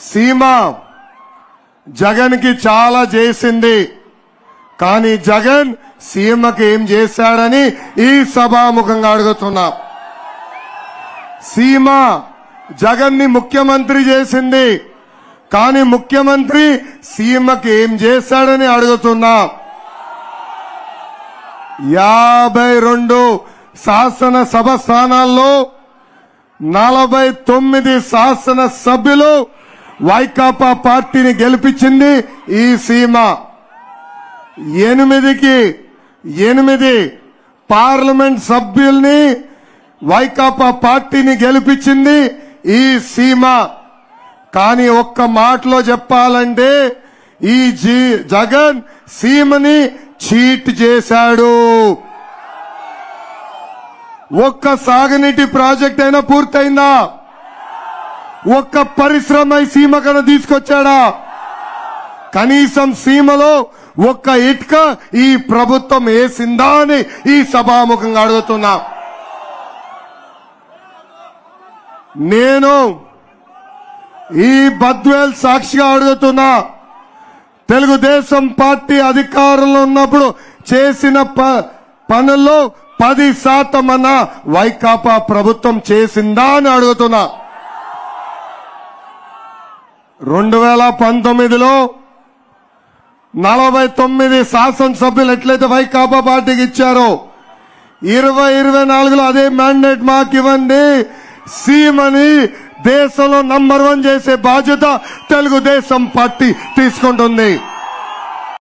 సీమ జగన్కి చాలా చేసింది. కానీ జగన్ సీమకి ఏం చేశాడని ఈ సభాముఖంగా అడుగుతున్నా. సీమ జగన్ని ముఖ్యమంత్రి చేసింది. కానీ ముఖ్యమంత్రి సీమకి ఏం చేశాడని అడుగుతున్నా. యాభై రెండు శాసనసభ స్థానాల్లో నలభై తొమ్మిది శాసన సభ్యులు వైకాపా పార్టీని గెలిపించింది ఈ సీమ. ఎనిమిదికి ఎనిమిది పార్లమెంట్ సభ్యుల్ని వైకాపా పార్టీని గెలిపించింది ఈ సీమ. కానీ ఒక్క మాటలో చెప్పాలంటే ఈ జీ జగన్ సీమని చీట్ చేశాడు. ఒక్క సాగునీటి ప్రాజెక్ట్ అయినా పూర్తయిందా? ఒక్క పరిశ్రమ ఈ సీమ కన్నా తీసుకొచ్చాడా? కనీసం సీమలో ఒక్క ఇటుక ఈ ప్రభుత్వం వేసిందా అని ఈ సభాముఖంగా అడుగుతున్నా. నేను ఈ బద్వేల్ సాక్షిగా అడుగుతున్నా తెలుగుదేశం పార్టీ అధికారంలో ఉన్నప్పుడు చేసిన ప- పనుల్లో పది శాతం అన్న వైకాపా ప్రభుత్వం చేసిందా అని అడుగుతున్నా. రెండు వేల పంతొమ్మిదిలో నలభై తొమ్మిది శాసనసభ్యులు ఎట్లయితే వైకాపా పార్టీకి ఇచ్చారో ఇరవై ఇరవై నాలుగులో అదే మ్యాండేట్ మాకు ఇవ్వండి. సీమని దేశంలో నంబర్ వన్ చేసే బాధ్యత తెలుగుదేశం పార్టీ తీసుకుంటుంది.